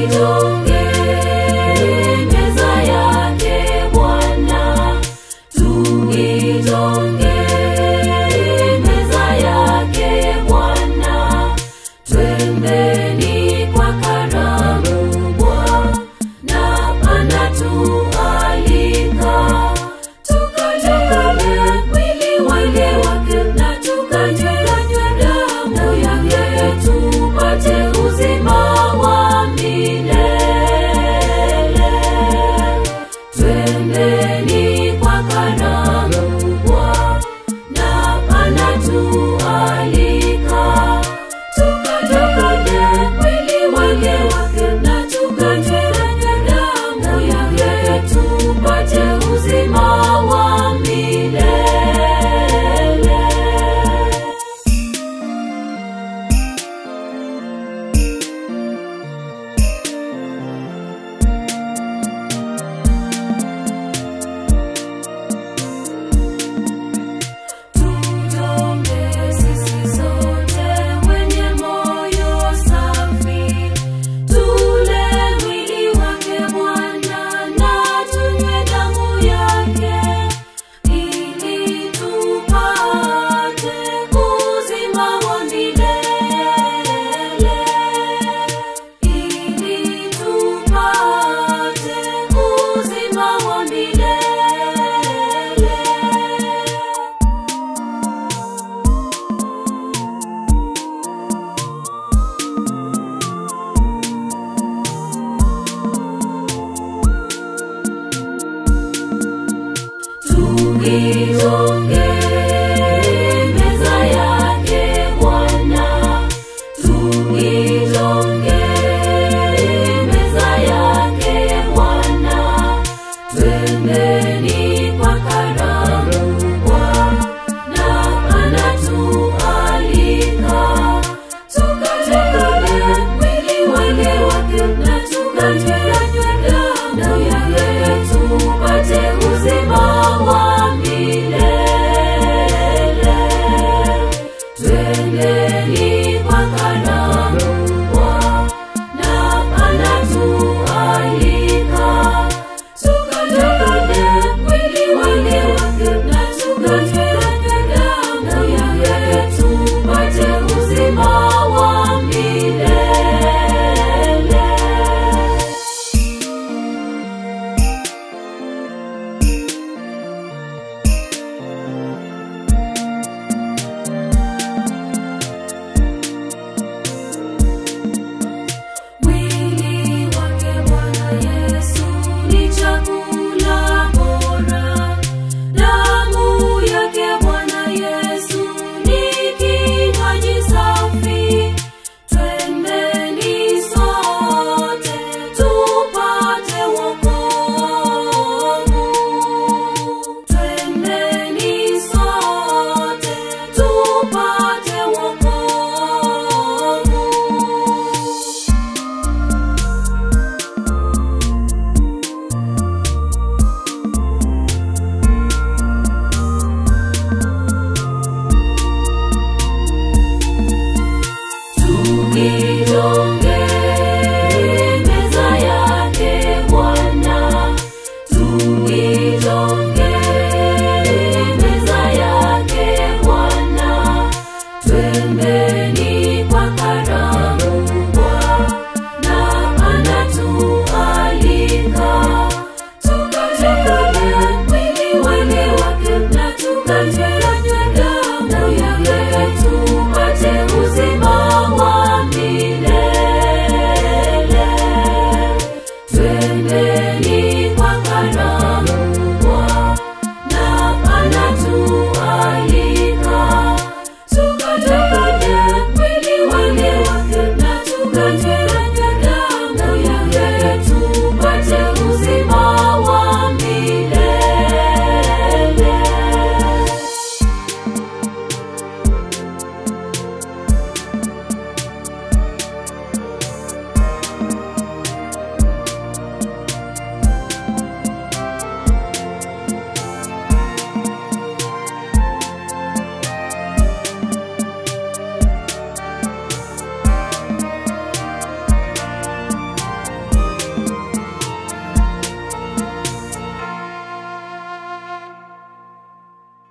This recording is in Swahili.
Lord. Tuizonge Splendid.